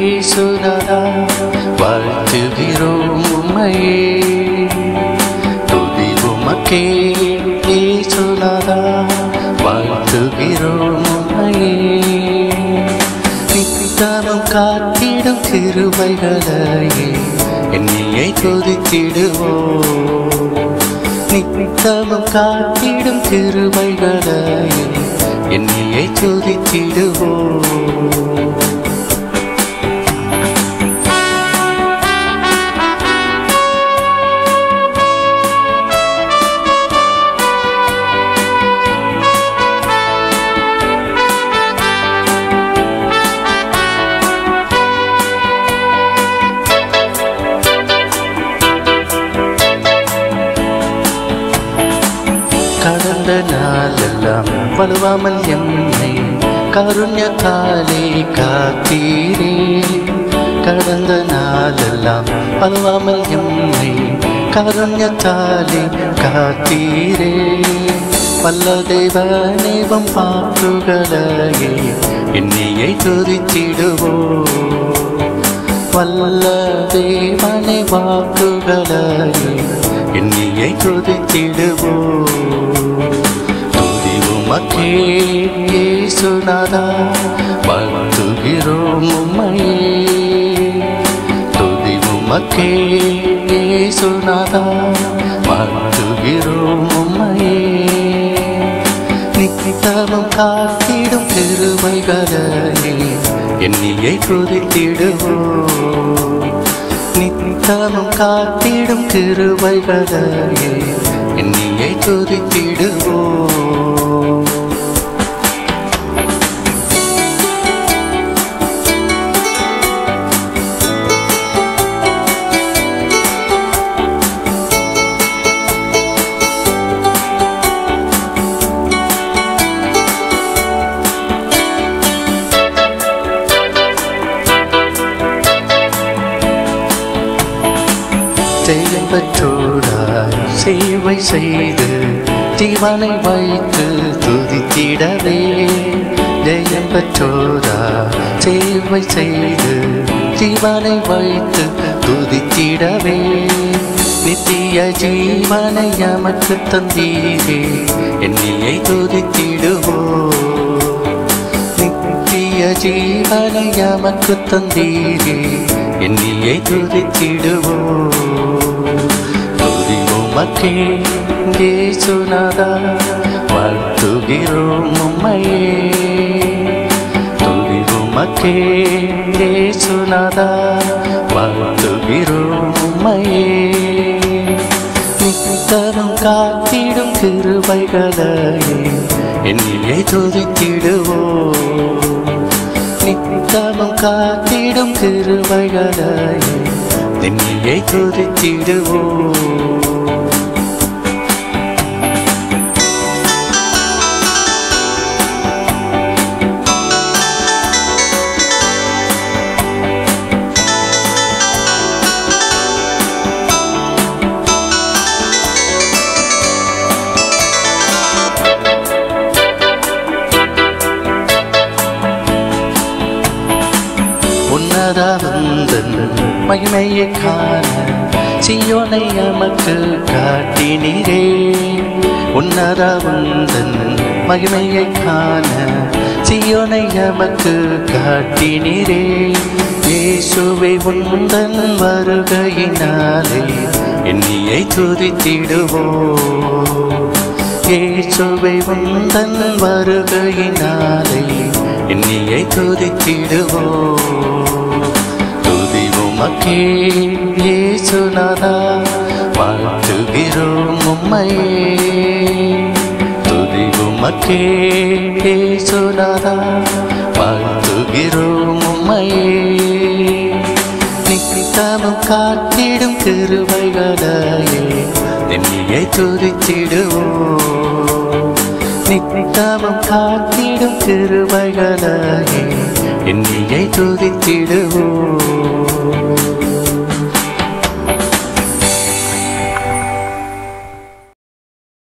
இயேசுநாதா வாழ்த்துகிறோம் உம்மையே. துதி உமக்கே இயேசுநாதா வாழ்த்துகிறோம் உம்மையே. நித்தமும் காத்திடும் கிருபைகளையே என்னையை துதித்திடுவோம். நித்தமும் காத்திடும் கிருபைகளையே என்னையை துதித்திடுவோம். கடந்த நாளெல்லாம் வலுவாமல் என்னை கருண்யத்தாலே காத்தீரே. கடந்த நாளெல்லாம் வலுவாமல் என்னை கருண்யத்தாலே காத்தீரே. வல்ல தேவனேவம் பாட்டுகளையே என்னையை துதித்திடுவோ. வல்ல தேவனை வாக்குகளையே என்னையை துதித்திடுவோ துதி உமக்கே சுனாதா வாழ்த்துகிறோம் உம்மையே துதி உமக்கே சுனாதா வாழ்த்துகிறோம் உம்மையே நித்தமும் காத்திடும் திருமைகளையே என்னையை துதித்திடுவோம். நித்தமும் காத்திடும் திருவைகளையே என்னையை துதித்திடுவோம். ஜெயம் பெற்றோராய் சேவை செய்து தீவனை வைத்து துதித்திடவே. ஜெயம் பெற்றோராய் சேவை செய்து ஜீவனை வைத்து துதித்திடவே. நித்திய ஜீவனை எமக்கு தந்தீரே என்னையை துதித்திடுவோ. நித்திய ஜீவனை எமக்கு தந்தீரே என்னையை துதித்திடுவோ. உமக்கே சுனதா வாழ்த்துகிறோம் உம்மையே துதி உமக்கே இயேசுநாதா வாழ்த்துகிறோம் உம்மையே நித்தரும் காத்திடும் திருவைகளையே என்னிலே துதித்திடுவோம் நித்தமும் காத்திடும் திருவைகளையே என்னிலே துதித்திடுவோம் உன்னதவந்தன் மகிமையை காண சியோனை எமக்கு காட்டினீரே. உன்னதவந்தன் மகிமையை காண சியோனை எமக்கு காட்டினீரே. இயேசுவை உந்தன் வருகையினாலே என்னையை துதித்திடுவோ. இயேசுவை உந்தன் வருகையினாலே என்னையை துதித்திடுவோ துதி உமக்கே இயேசுநாதா வாழ்த்துகிறோம் உம்மை. துதி உமக்கே இயேசுநாதா வாழ்த்துகிறோம் உம்மையே நித்தமும் காத்திடும் திருவைகளையே என்னையை துதித்திடுவோம். நித்தமும் காத்திடும் திருவைகளையே என்னையை துதித்திடுவோம்.